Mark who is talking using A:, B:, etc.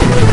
A: Yeah.